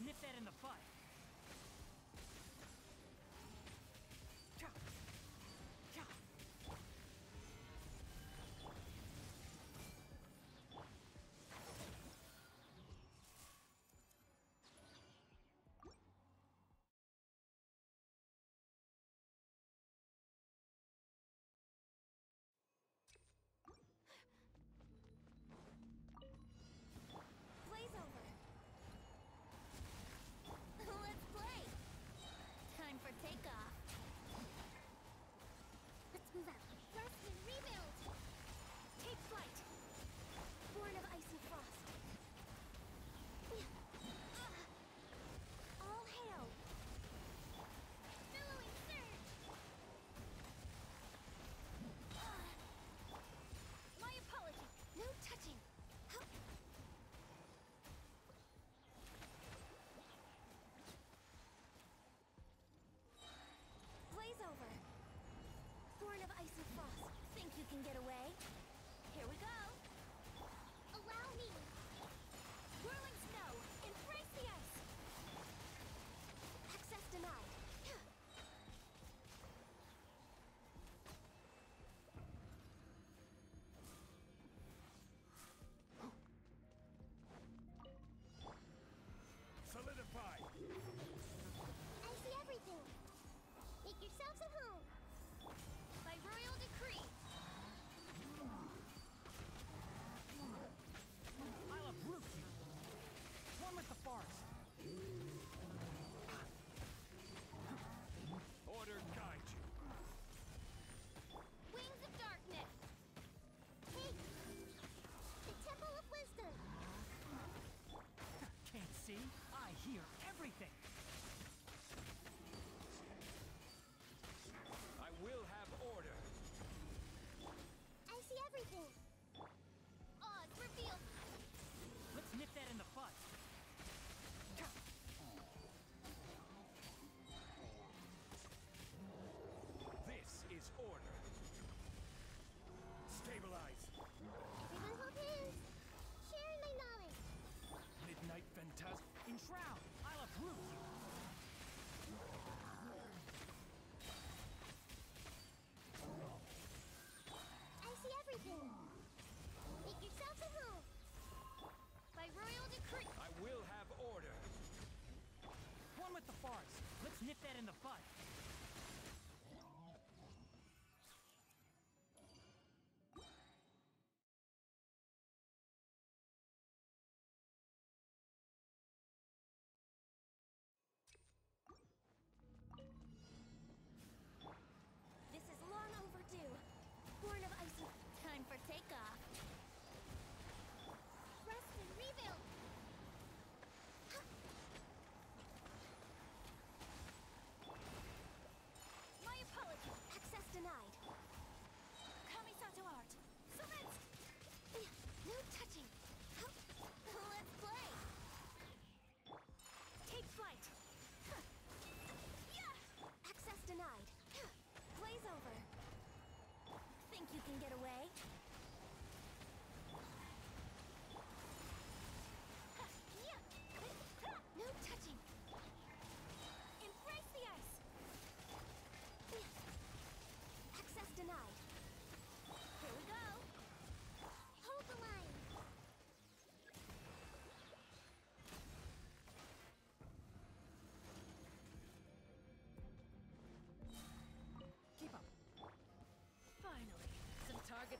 Sniff that in the butt. Fox, think you can get away? Here we go! hear everything! I will have order! I see everything! Nip that in the butt. can get away.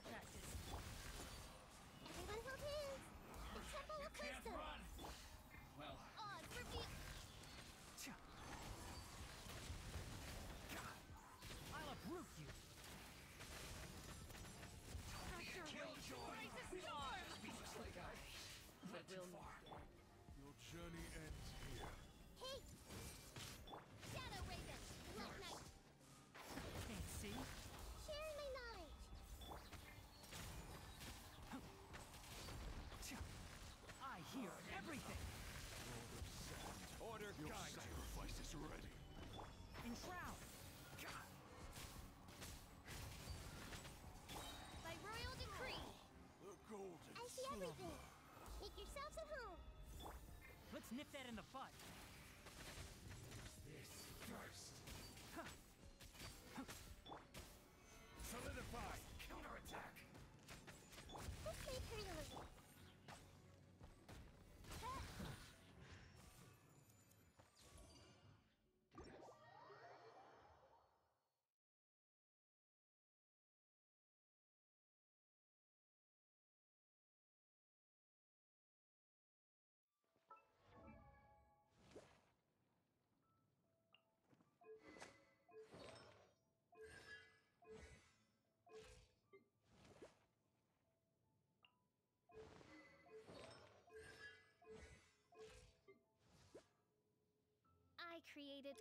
Protected. Let's that in the bud. Created